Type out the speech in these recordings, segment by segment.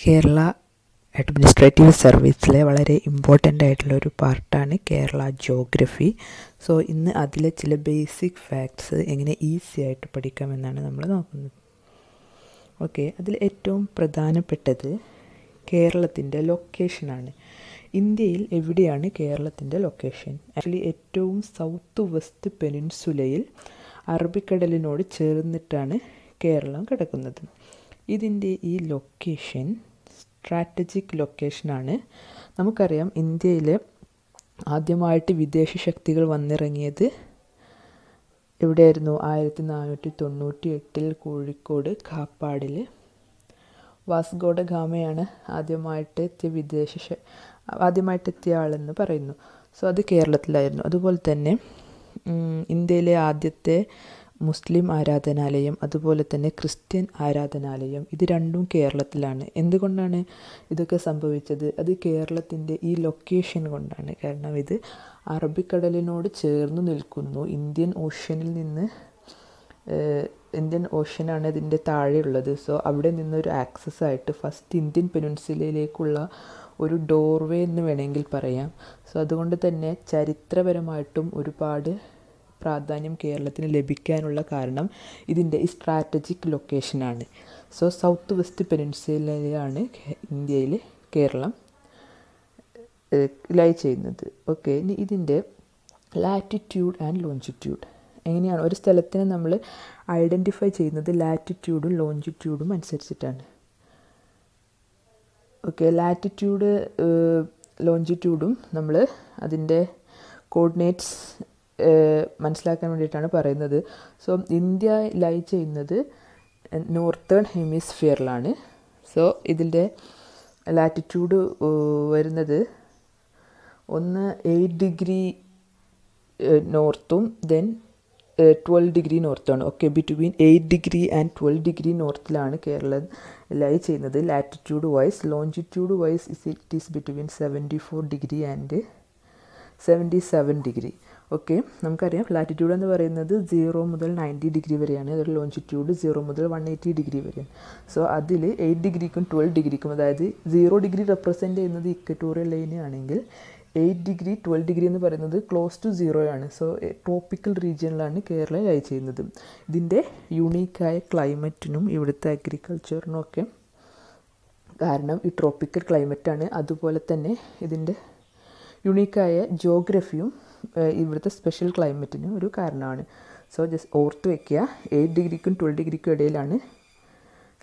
Kerala administrative സർവീസിലെ വളരെ important ആയിട്ടുള്ള ഒരു പാർട്ടാണ് കേരള ജോഗ്രഫി സോ ഇന്ന് അതിലെ ചില ബേസിക് ഫാക്ട്സ് എങ്ങനെ ഈസി ആയിട്ട് പഠിക്കാമെന്നാണ് നമ്മൾ നോക്കുന്നത്. ഓക്കെ അതിൽ ഏറ്റവും പ്രധാനപ്പെട്ടത് കേരളത്തിന്റെ ലൊക്കേഷനാണ് ഇന്ത്യയിൽ എവിടെയാണ് കേരളത്തിന്റെ ലൊക്കേഷൻ ആക്ച്വലി ഏറ്റവും സൗത്ത് വെസ്റ്റ് പെനിൻസുലയിൽ അറബിക്കടലിനോട് ചേർന്നിട്ടാണ് കേരളം കിടക്കുന്നത്. ഇതിന്റെ ഈ ലൊക്കേഷൻ സ്ട്രാറ്റജിക് ലൊക്കേഷനാണ് നമുക്കറിയാം ഇന്ത്യയിൽ ആദ്യമായിട്ട് വിദേശ ശക്തികൾ വന്നിറങ്ങിയത് എവിടെയായിരുന്നു? ആയിരത്തി നാനൂറ്റി തൊണ്ണൂറ്റി എട്ടിൽ കോഴിക്കോട് കാപ്പാടിൽ വാസ്ഗോഡ ഗാമയാണ് ആദ്യമായിട്ട് എത്തിയ വിദേശ ആദ്യമായിട്ട് എത്തിയ ആളെന്ന് പറയുന്നു. സോ അത് കേരളത്തിലായിരുന്നു. അതുപോലെ തന്നെ ഇന്ത്യയിലെ ആദ്യത്തെ മുസ്ലിം ആരാധനാലയം അതുപോലെ തന്നെ ക്രിസ്ത്യൻ ആരാധനാലയം ഇത് രണ്ടും കേരളത്തിലാണ്. എന്തുകൊണ്ടാണ് ഇതൊക്കെ സംഭവിച്ചത്? അത് കേരളത്തിന്റെ ഈ ലൊക്കേഷൻ കൊണ്ടാണ്. കാരണം ഇത് അറബിക്കടലിനോട് ചേർന്ന് നിൽക്കുന്നു. ഇന്ത്യൻ ഓഷ്യനിൽ നിന്ന് ഇന്ത്യൻ ഓഷ്യനാണ് ഇതിന്റെ താഴെയുള്ളത്. സോ അവിടെ നിന്നൊരു ആക്സസ് ആയിട്ട് ഫസ്റ്റ് ഇന്ത്യൻ പെനിൻസുലയിലേക്കുള്ള ഒരു ഡോർവേ എന്ന് വേണമെങ്കിൽ പറയാം. സോ അതുകൊണ്ട് തന്നെ ചരിത്രപരമായിട്ടും ഒരുപാട് പ്രാധാന്യം കേരളത്തിന് ലഭിക്കാനുള്ള കാരണം ഇതിന്റെ സ്ട്രാറ്റജിക് ലൊക്കേഷനാണ് സോ സൗത്ത് വെസ്റ്റ് പെനിൻസുലയിലാണ് ഇന്ത്യയിൽ കേരളം ലൈ ചെയ്യുന്നത്. ഓക്കെ ഇനി ഇതിന്റെ ലാറ്റിറ്റ്യൂഡ് ആൻഡ് ലോഞ്ചിറ്റ്യൂഡ് എങ്ങനെയാണ്? ഒരു സ്ഥലത്തിനെ നമ്മൾ ഐഡന്റിഫൈ ചെയ്യുന്നത് ലാറ്റിറ്റ്യൂഡും ലോഞ്ചിറ്റ്യൂഡും അനുസരിച്ചിട്ടാണ്. ഓക്കെ ലാറ്റിറ്റ്യൂഡ് ലോഞ്ചിറ്റ്യൂഡും നമ്മൾ അതിന്റെ കോർഡിനേറ്റ്സ് മനസ്സിലാക്കാൻ വേണ്ടിയിട്ടാണ് പറയുന്നത്. സോ ഇന്ത്യ ലൈ ചെയ്യുന്നത് നോർത്തേൺ ഹെമിസ്ഫിയറിലാണ് സോ ഇതിന്റെ ലാറ്റിറ്റ്യൂഡ് വരുന്നത് ഒന്ന് എയ്റ്റ് ഡിഗ്രി നോർത്തും then twelve degree നോർത്താണ് okay between eight degree and twelve degree നോർത്തിലാണ് Keralam lie ചെയ്യുന്നത്. Latitude wise longitude wise is it is between seventy four degree and seventy seven degree okay നമുക്കറിയാം latitude എന്ന് പറയുന്നത് zero മുതൽ ninety degree വരെയാണ്. അതൊരു longitude zero മുതൽ one eighty degree വരെയാണ്. So അതിൽ എയ്റ്റ് ഡിഗ്രിക്കും ട്വൽവ് ഡിഗ്രിക്കും അതായത് സീറോ ഡിഗ്രി റെപ്രസെന്റ് ചെയ്യുന്നത് ഇക്വറ്റോറിയൽ ലൈനെ ആണെങ്കിൽ എയ്റ്റ് ഡിഗ്രി ട്വൽവ് ഡിഗ്രി എന്ന് പറയുന്നത് ക്ലോസ് ടു സീറോ ആണ്. സോ ട്രോപ്പിക്കൽ റീജിയനിലാണ് കേരളം ലൈ ചെയ്യുന്നത്. ഇതിന്റെ യുണീക്കായ ക്ലൈമറ്റിനും ഇവിടുത്തെ അഗ്രികൾച്ചറിനും ഒക്കെ കാരണം ഈ ട്രോപ്പിക്കൽ ക്ലൈമറ്റാണ് അതുപോലെ തന്നെ ഇതിന്റെ യുണീക്കായ ജോഗ്രഫിയും ഇവിടുത്തെ സ്പെഷ്യൽ ക്ലൈമറ്റിന് ഒരു കാരണമാണ്. സോ ജസ്റ്റ് ഓർത്ത് വയ്ക്കുക എയ്റ്റ് ഡിഗ്രിക്കും ട്വൽവ് ഡിഗ്രിക്കും ഇടയിലാണ്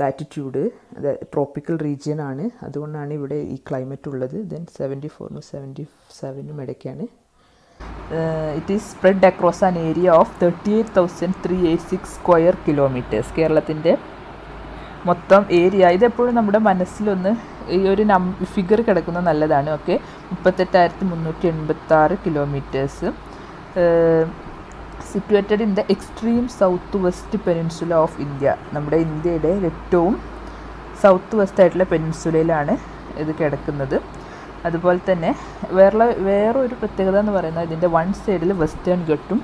ലാറ്റിറ്റ്യൂഡ് അതായത് ട്രോപ്പിക്കൽ റീജിയൻ ആണ്. അതുകൊണ്ടാണ് ഇവിടെ ഈ ക്ലൈമറ്റ് ഉള്ളത്. ദെൻ സെവന്റി ഫോറിനും സെവന്റി സെവനും ഇടയ്ക്കാണ്. It is spread across an area of thirty eight thousand three eight six square kilometres കേരളത്തിന്റെ മൊത്തം ഏരിയ ഇതെപ്പോഴും നമ്മുടെ മനസ്സിലൊന്ന് ഈ ഒരു നം ഫിഗർ കിടക്കുന്നത് നല്ലതാണ്. ഓക്കെ മുപ്പത്തെട്ടായിരത്തി മുന്നൂറ്റി എൺപത്തി ആറ് kilometres situated in the extreme south west peninsula of India നമ്മുടെ ഇന്ത്യയുടെ ഏറ്റവും സൗത്ത് വെസ്റ്റ് ആയിട്ടുള്ള പെനിൻസുലയിലാണ് ഇത് കിടക്കുന്നത്. അതുപോലെ തന്നെ വേറെ വേറൊരു പ്രത്യേകത എന്ന് പറയുന്നത് ഇതിന്റെ വൺ സൈഡിൽ വെസ്റ്റേൺ ഘട്ടും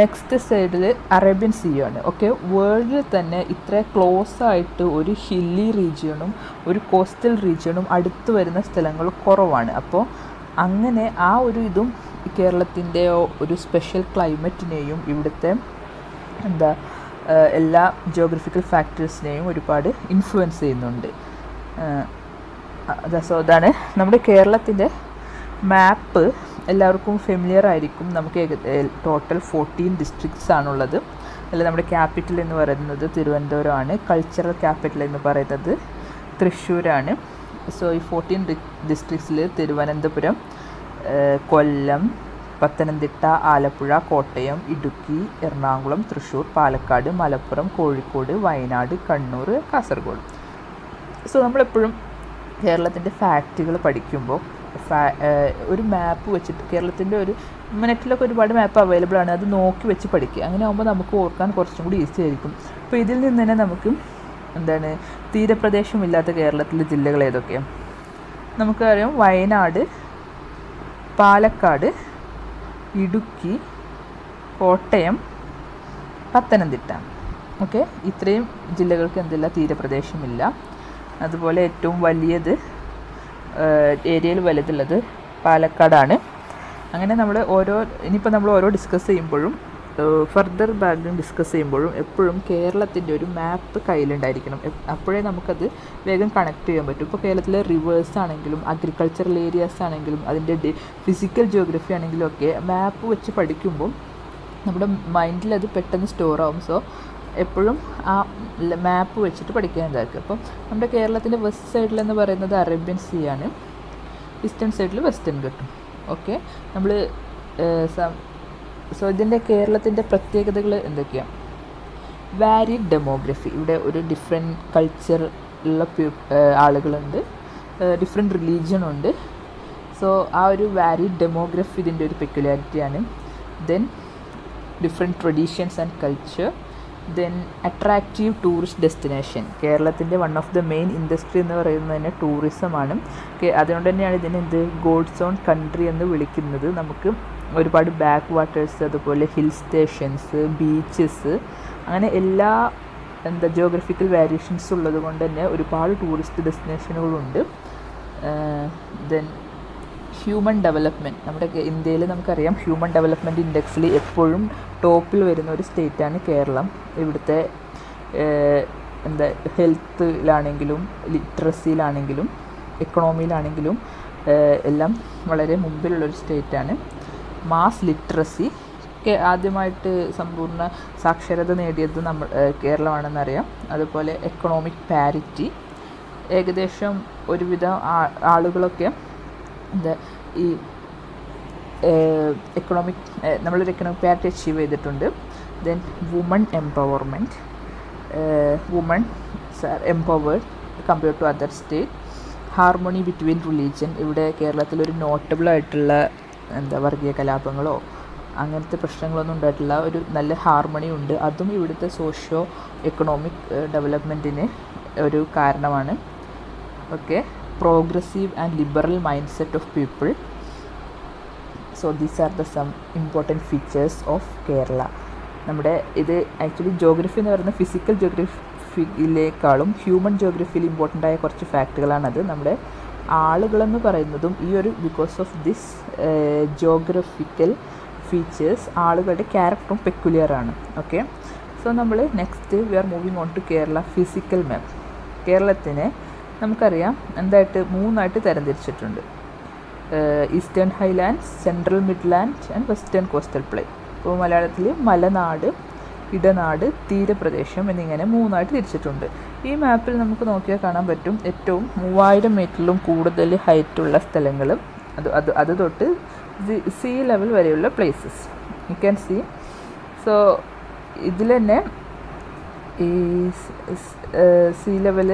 നെക്സ്റ്റ് സൈഡിൽ അറേബ്യൻ സീ ആണ്. ഓക്കെ വേൾഡിൽ തന്നെ ഇത്ര ക്ലോസ് ആയിട്ട് ഒരു ഹില്ലി റീജിയണും ഒരു കോസ്റ്റൽ റീജിയണും അടുത്ത് വരുന്ന സ്ഥലങ്ങൾ കുറവാണ്. അപ്പോൾ അങ്ങനെ ആ ഒരു ഇതും കേരളത്തിന്റെ ഒരു സ്പെഷ്യൽ ക്ലൈമറ്റിനെയും ഇവിടുത്തെ എന്താ എല്ലാ ജോഗ്രഫിക്കൽ ഫാക്ടേഴ്സിനെയും ഒരുപാട് ഇൻഫ്ലുവൻസ് ചെയ്യുന്നുണ്ട്. സോ അതാണ് നമ്മുടെ കേരളത്തിന്റെ മാപ്പ് എല്ലാവർക്കും ഫെമിലിയർ ആയിരിക്കും. നമുക്ക് ടോട്ടൽ ഫോർട്ടീൻ ഡിസ്ട്രിക്ട്സ് ആണുള്ളത്. അല്ല നമ്മുടെ ക്യാപിറ്റൽ എന്ന് പറയുന്നത് തിരുവനന്തപുരമാണ്. കൾച്ചറൽ ക്യാപിറ്റൽ എന്ന് പറയുന്നത് തൃശ്ശൂരാണ്. സോ ഈ ഫോർട്ടീൻ ഡിസ്ട്രിക്ട്സിൽ തിരുവനന്തപുരം കൊല്ലം പത്തനംതിട്ട ആലപ്പുഴ കോട്ടയം ഇടുക്കി എറണാകുളം തൃശ്ശൂർ പാലക്കാട് മലപ്പുറം കോഴിക്കോട് വയനാട് കണ്ണൂർ കാസർഗോഡ്. സോ നമ്മളെപ്പോഴും കേരളത്തിന്റെ ഫാക്റ്റുകൾ പഠിക്കുമ്പോൾ ഒരു മാപ്പ് വെച്ചിട്ട് കേരളത്തിന്റെ ഒരു നെറ്റിലൊക്കെ ഒരുപാട് മാപ്പ് അവൈലബിൾ ആണ്. അത് നോക്കി വെച്ച് പഠിക്കുക. അങ്ങനെ ആകുമ്പോൾ നമുക്ക് ഓർക്കാൻ കുറച്ചും കൂടി ഈസി ആയിരിക്കും. അപ്പോൾ ഇതിൽ നിന്ന് തന്നെ നമുക്ക് എന്താണ് തീരപ്രദേശമില്ലാത്ത കേരളത്തിലെ ജില്ലകൾ ഏതൊക്കെയാണ് നമുക്കറിയാം വയനാട് പാലക്കാട് ഇടുക്കി കോട്ടയം പത്തനംതിട്ട. ഓക്കെ? ഇത്രയും ജില്ലകൾക്ക് എന്തില്ല തീരപ്രദേശമില്ല. അതുപോലെ ഏറ്റവും വലിയത് ഏരിയയിൽ വലുതുള്ളത് പാലക്കാടാണ്. അങ്ങനെ നമ്മൾ ഓരോ ഇനിയിപ്പോൾ നമ്മൾ ഓരോ ഡിസ്കസ് ചെയ്യുമ്പോഴും ഫർദർ ബാക്ക്ഗ്രൗണ്ട് ഡിസ്കസ് ചെയ്യുമ്പോഴും എപ്പോഴും കേരളത്തിന്റെ ഒരു മാപ്പ് കയ്യിലുണ്ടായിരിക്കണം. അപ്പോഴേ നമുക്കത് വേഗം കണക്ട് ചെയ്യാൻ പറ്റും. ഇപ്പോൾ കേരളത്തിലെ റിവേഴ്സ് ആണെങ്കിലും അഗ്രികൾച്ചറൽ ഏരിയാസ് ആണെങ്കിലും അതിന്റെ ഫിസിക്കൽ ജിയോഗ്രഫി ആണെങ്കിലും ഒക്കെ മാപ്പ് വെച്ച് പഠിക്കുമ്പോൾ നമ്മുടെ മൈൻഡിൽ അത് പെട്ടെന്ന് സ്റ്റോർ ആവും. സോ എപ്പോഴും ആ മാപ്പ് വെച്ചിട്ട് പഠിക്കേണ്ടതായിരിക്കും അപ്പം നമ്മുടെ കേരളത്തിന്റെ വെസ്റ്റ് സൈഡിലെന്ന് പറയുന്നത് അറേബ്യൻ സീ ആണ്. ഈസ്റ്റേൺ സൈഡിൽ വെസ്റ്റേൺ കിട്ടും. ഓക്കെ നമ്മൾ സോ ഇതിന്റെ കേരളത്തിന്റെ പ്രത്യേകതകൾ എന്തൊക്കെയാണ് വാരിഡ് ഡെമോഗ്രഫി ഇവിടെ ഒരു ഡിഫറെന്റ് കൾച്ചർ ഉള്ള ആളുകളുണ്ട്. ഡിഫറെന്റ് റിലീജിയൻ ഉണ്ട്. സോ ആ ഒരു വാരിഡ് ഡെമോഗ്രഫി ഇതിന്റെ ഒരു പെക്യുലാരിറ്റിയാണ് then different traditions and culture then attractive tourist destination കേരളത്തിന്റെ one of the main industry എന്ന് പറയുന്നത് തന്നെ ടൂറിസമാണ് അതുകൊണ്ട് തന്നെയാണ് ഇതിനെ എന്ത്? ഗോഡ്സ് ഓൺ കൺട്രി എന്ന് വിളിക്കുന്നത്. നമുക്ക് ഒരുപാട് ബാക്ക് വാട്ടേഴ്സ് അതുപോലെ ഹിൽ സ്റ്റേഷൻസ് ബീച്ചസ് അങ്ങനെ എല്ലാ എന്താ ജോഗ്രഫിക്കൽ വേരിയേഷൻസ് ഉള്ളത് കൊണ്ട് തന്നെ ഒരുപാട് ടൂറിസ്റ്റ് ഡെസ്റ്റിനേഷനുകളുണ്ട് ദെൻ ഹ്യൂമൻ ഡെവലപ്മെന്റ് നമ്മുടെ ഇന്ത്യയിൽ നമുക്കറിയാം ഹ്യൂമൻ ഡെവലപ്മെന്റ് ഇൻഡെക്സിൽ എപ്പോഴും ടോപ്പിൽ വരുന്ന ഒരു സ്റ്റേറ്റാണ് കേരളം. ഇവിടുത്തെ എന്താ ഹെൽത്തിലാണെങ്കിലും ലിറ്ററസിയിലാണെങ്കിലും എക്കണോമിയിലാണെങ്കിലും എല്ലാം വളരെ മുമ്പിലുള്ളൊരു സ്റ്റേറ്റാണ് മാസ് ലിറ്ററസി ആദ്യമായിട്ട് സമ്പൂർണ സാക്ഷരത നേടിയത് നമ്മൾ കേരളമാണെന്നറിയാം അതുപോലെ എക്കണോമിക് പാരിറ്റി ഏകദേശം ഒരുവിധം ആളുകളൊക്കെ എന്താ ഈ എക്കണോമിക് നമ്മളൊരു എക്കണോമിക് പാരിറ്റി അച്ചീവ് ചെയ്തിട്ടുണ്ട്. Then woman empowerment woman empowered compare to other state harmony between religion ഇവിടെ കേരളത്തിൽ ഒരു ആയിട്ടുള്ള എന്താ വർഗീയ കലാപങ്ങളോ അങ്ങനത്തെ പ്രശ്നങ്ങളൊന്നും ഉണ്ടായിട്ടില്ല. ഒരു നല്ല ഹാർമണി ഉണ്ട്. അതും ഇവിടുത്തെ സോഷ്യോ എക്കണോമിക് ഡെവലപ്മെന്റിന് ഒരു കാരണമാണ്. Okay progressive and liberal mind set of people so these are the some important features of Kerala നമ്മുടെ ഇത് ആക്ച്വലി ജോഗ്രഫി എന്ന് പറയുന്ന ഫിസിക്കൽ ജോഗ്രഫിയിലേക്കാളും ഹ്യൂമൻ ജോഗ്രഫിയിൽ ഇമ്പോർട്ടന്റ് ആയ കുറച്ച് ഫാക്റ്റുകളാണത് നമ്മുടെ ആളുകളെന്ന് പറയുന്നതും ഈ ഒരു because of this geographical features ആളുകളുടെ ക്യാരക്ടറും പെക്കുലിയർ ആണ്. ഓക്കെ സോ നമ്മൾ next we are moving on to Kerala physical map കേരളത്തിനെ നമുക്കറിയാം എന്തായിട്ട് മൂന്നായിട്ട് തരംതിരിച്ചിട്ടുണ്ട്. Eastern highlands central midland and western coastal plain ഇപ്പോൾ മലയാളത്തിൽ മലനാട് ഇടനാട് തീരപ്രദേശം എന്നിങ്ങനെ മൂന്നായിട്ട് തിരിച്ചിട്ടുണ്ട്. ഈ മാപ്പിൽ നമുക്ക് നോക്കിയാൽ കാണാൻ പറ്റും ഏറ്റവും മൂവായിരം മീറ്ററിലും കൂടുതൽ ഹൈറ്റുള്ള സ്ഥലങ്ങൾ അത് അത് അത് തൊട്ട് സീ ലെവൽ വരെയുള്ള places. You can see so ഇതിൽ തന്നെ ഈ സീ ലെവൽ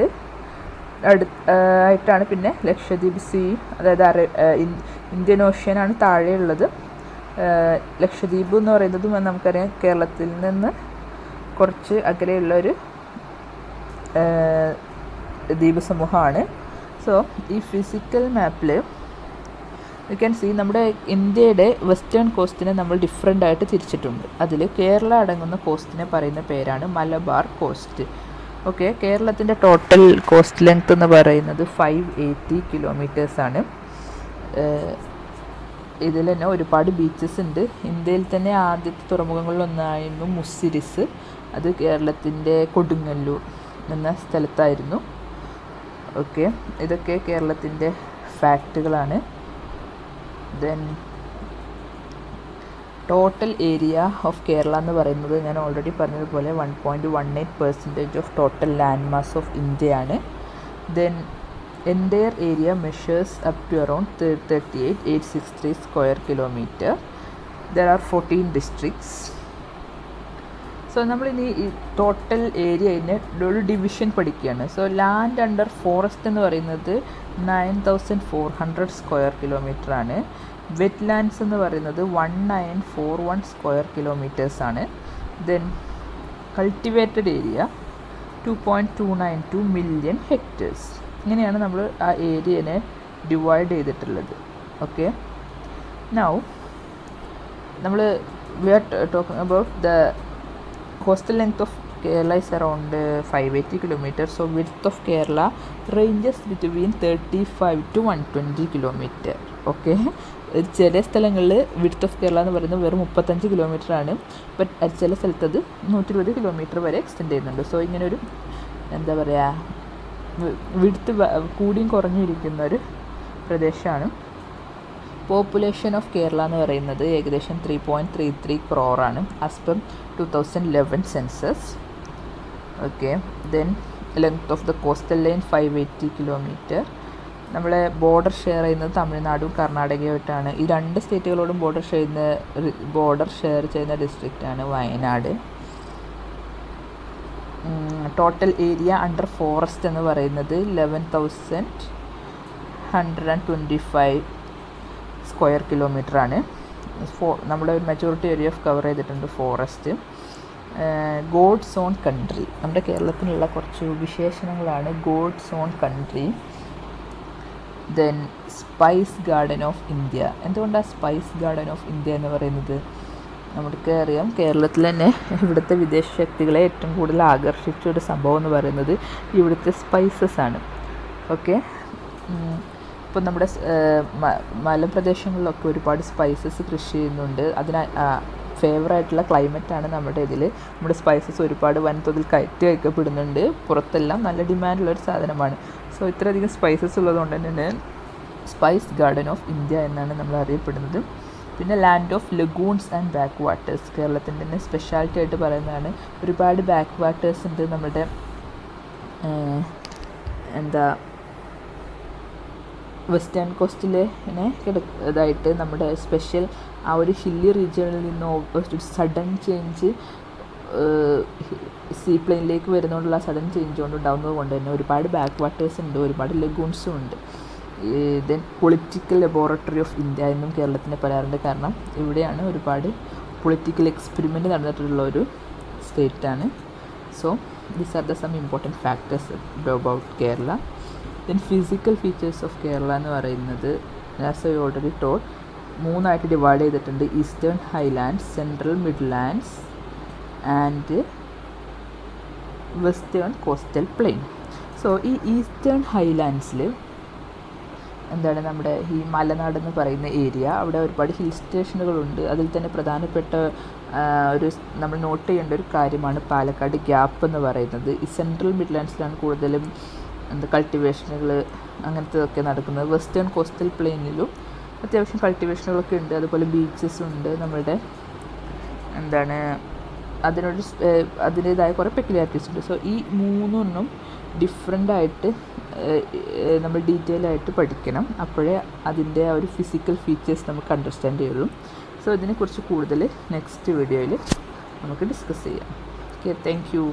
അടു ആയിട്ടാണ് പിന്നെ ലക്ഷദ്വീപ് സീ അതായത് അറേ ഇന്ത്യൻ ഓഷ്യനാണ് താഴെയുള്ളത്. ലക്ഷദ്വീപ് എന്ന് പറയുന്നതും നമുക്കറിയാം കേരളത്തിൽ നിന്ന് കുറച്ച് അകലെയുള്ള ഒരു ദ്വീപ് സമൂഹമാണ്. സോ ഈ ഫിസിക്കൽ മാപ്പിൽ യു ക്യാൻ സീ നമ്മുടെ ഇന്ത്യയുടെ വെസ്റ്റേൺ കോസ്റ്റിനെ നമ്മൾ ഡിഫറെന്റ് ആയിട്ട് തിരിച്ചിട്ടുണ്ട്. അതിൽ കേരള അടങ്ങുന്ന കോസ്റ്റിനെ പറയുന്ന പേരാണ് മലബാർ കോസ്റ്റ് ഓക്കെ കേരളത്തിന്റെ ടോട്ടൽ കോസ്റ്റ് ലെങ്ത് എന്ന് പറയുന്നത് ഫൈവ് എയ്റ്റി കിലോമീറ്റേഴ്സാണ് ഇതിൽ തന്നെ ഒരുപാട് ബീച്ചസ് ഉണ്ട്. ഇന്ത്യയിൽ തന്നെ ആദ്യത്തെ തുറമുഖങ്ങളിലൊന്നായിരുന്നു മുസിരിസ്. അത് കേരളത്തിന്റെ കൊടുങ്ങല്ലൂർ എന്ന സ്ഥലത്തായിരുന്നു. ഓക്കെ ഇതൊക്കെ കേരളത്തിന്റെ ഫാക്റ്റുകളാണ് then total area of Kerala എന്ന് പറയുന്നത് ഞാൻ ഓൾറെഡി പറഞ്ഞതുപോലെ one point one eight percentage of total land mass of ഇന്ത്യയാണ് then entire area measures up to around thirty eight eight six three square kilometre there are fourteen districts so നമ്മളിനി ഈ total ഏരിയയിന്റെ ഒരു division പഠിക്കുകയാണ്. So land under forest എന്ന് പറയുന്നത് nine thousand four hundred square kilometre ആണ് wet lands എന്ന് പറയുന്നത് one nine four one square kilometres ആണ്. Then cultivated area two point two nine two million hectares ഇങ്ങനെയാണ് നമ്മൾ ആ ഏരിയനെ ഡിവൈഡ് ചെയ്തിട്ടുള്ളത്. ഓക്കെ നൗ നമ്മൾ we are talking about the coastal length of Kerala is around uh, 580 kilometers. So width of Kerala ranges between 35 to 120 kilometre Okay. ചില സ്ഥലങ്ങളിൽ width of Kerala എന്ന് പറയുന്നത് വെറും മുപ്പത്തഞ്ച് കിലോമീറ്റർ ആണ്. ബട്ട് ചില സ്ഥലത്ത് അത് നൂറ്റി ഇരുപത് കിലോമീറ്റർ വരെ എക്സ്റ്റെൻഡ് ചെയ്യുന്നുണ്ട്. സോ ഇങ്ങനെ ഒരു എന്താ പറയുക വിഡ്ത്ത് കൂടിയും കുറഞ്ഞിരിക്കുന്ന ഒരു പ്രദേശമാണ്. പോപ്പുലേഷൻ ഓഫ് കേരള എന്ന് പറയുന്നത് ഏകദേശം three point three three ക്രോറാണ് as per two thousand eleven census okay then length of the coastal line five eighty kilometre നമ്മളെ ബോർഡർ ഷെയർ ചെയ്യുന്നത് തമിഴ്നാടും കർണാടകയുമായിട്ടാണ്. ഈ രണ്ട് സ്റ്റേറ്റുകളോടും ബോർഡർ ഷെയർ ചെയ്യുന്ന ബോർഡർ ഷെയർ ചെയ്യുന്ന ഡിസ്ട്രിക്റ്റാണ് Wayanad. Total area under forest എന്ന് പറയുന്നത് eleven thousand hundred and twenty five square kilometre ആണ്. ഫോ നമ്മുടെ മെജോറിറ്റി ഏരിയ ഓഫ് കവർ ചെയ്തിട്ടുണ്ട് ഫോറസ്റ്റ് ഗോഡ്സ് ഓൺ കൺട്രി നമ്മുടെ കേരളത്തിനുള്ള കുറച്ച് വിശേഷണങ്ങളാണ് God's own country then spice garden of India എന്തുകൊണ്ടാണ് സ്പൈസ് ഗാർഡൻ ഓഫ് ഇന്ത്യ എന്ന് പറയുന്നത്? നമുക്ക് അറിയാം കേരളത്തിൽ തന്നെ ഇവിടുത്തെ വിദേശ ശക്തികളെ ഏറ്റവും കൂടുതൽ ആകർഷിച്ച ഒരു സംഭവം എന്ന് പറയുന്നത് ഇവിടുത്തെ സ്പൈസസ് ആണ്. ഓക്കെ ഇപ്പം നമ്മുടെ മലപ്രദേശങ്ങളിലൊക്കെ ഒരുപാട് സ്പൈസസ് കൃഷി ചെയ്യുന്നുണ്ട്. അതിന് ഫേവറായിട്ടുള്ള ക്ലൈമറ്റാണ് നമ്മുടെ ഇതിൽ. നമ്മുടെ സ്പൈസസ് ഒരുപാട് വൻതോതിൽ കയറ്റി വയ്ക്കപ്പെടുന്നുണ്ട്. പുറത്തെല്ലാം നല്ല ഡിമാൻഡുള്ള ഒരു സാധനമാണ്. സോ ഇത്രയധികം സ്പൈസസ് ഉള്ളതുകൊണ്ട് തന്നെ സ്പൈസ് ഗാർഡൻ ഓഫ് ഇന്ത്യ എന്നാണ് നമ്മൾ അറിയപ്പെടുന്നത്. പിന്നെ land of lagoons and back waters കേരളത്തിന്റെ തന്നെ സ്പെഷ്യാലിറ്റി ആയിട്ട് പറയുന്നതാണ്. ഒരുപാട് ബാക്ക് വാട്ടേഴ്സ് ഉണ്ട് നമ്മുടെ എന്താ വെസ്റ്റേൺ കോസ്റ്റിലെ ഇതായിട്ട് നമ്മുടെ സ്പെഷ്യൽ ആ ഒരു ഹില്ലി റീജിയണിൽ നിന്ന് ഒരു സഡൻ ചേഞ്ച് സീ പ്ലെയിനിലേക്ക് വരുന്നതുകൊണ്ടുള്ള സഡൻ ചേഞ്ച് കൊണ്ട് ഉണ്ടാകുന്നത് കൊണ്ട് തന്നെ ഒരുപാട് ബാക്ക് വാട്ടേഴ്സ് ഉണ്ട് ഒരുപാട് ലഗൂൺസും ഉണ്ട്. Then political laboratory of India എന്നും കേരളത്തിനെ പറയാറുണ്ട്. കാരണം ഇവിടെയാണ് ഒരുപാട് പൊളിറ്റിക്കൽ എക്സ്പെരിമെന്റ് നടന്നിട്ടുള്ള ഒരു സ്റ്റേറ്റാണ് so these are the some important factors about Kerala then physical features of Kerala എന്ന് പറയുന്നത് ആസ് ഐ ഓൾറെഡി ടോൾ മൂന്നായിട്ട് ഡിവൈഡ് ചെയ്തിട്ടുണ്ട്. Eastern highlands central midlands and western coastal plain so ഈ ഈസ്റ്റേൺ ഹൈലാൻഡ്സിൽ എന്താണ് നമ്മുടെ ഈ മലനാട് എന്ന് പറയുന്ന ഏരിയ അവിടെ ഒരുപാട് ഹിൽ സ്റ്റേഷനുകളുണ്ട് അതിൽ തന്നെ പ്രധാനപ്പെട്ട ഒരു നമ്മൾ നോട്ട് ചെയ്യേണ്ട ഒരു കാര്യമാണ് പാലക്കാട് ഗ്യാപ്പ് എന്ന് പറയുന്നത്. ഈ സെൻട്രൽ മിഡ്ലാൻഡ്സിലാണ് കൂടുതലും എന്താ കൾട്ടിവേഷനുകൾ അങ്ങനത്തെ നടക്കുന്നത്. വെസ്റ്റേൺ കോസ്റ്റൽ പ്ലെയിനിലും അത്യാവശ്യം കൾട്ടിവേഷനുകളൊക്കെ ഉണ്ട്. അതുപോലെ ബീച്ചസ് ഉണ്ട്. നമ്മളുടെ എന്താണ് അതിനൊരു അതിന്റേതായ കുറേ പെക്യുലാരിറ്റീസ് ഉണ്ട്. സോ ഈ മൂന്നൊന്നും ഡിഫറെന്റായിട്ട് നമ്മൾ ഡീറ്റെയിൽ ആയിട്ട് പഠിക്കണം. അപ്പോഴേ അതിന്റെ ആ ഒരു ഫിസിക്കൽ ഫീച്ചേഴ്സ് നമുക്ക് അണ്ടർസ്റ്റാൻഡ് ചെയ്യുള്ളൂ. സോ ഇതിനെക്കുറിച്ച് കൂടുതൽ നെക്സ്റ്റ് വീഡിയോയിൽ നമുക്ക് ഡിസ്കസ് ചെയ്യാം. Okay thank you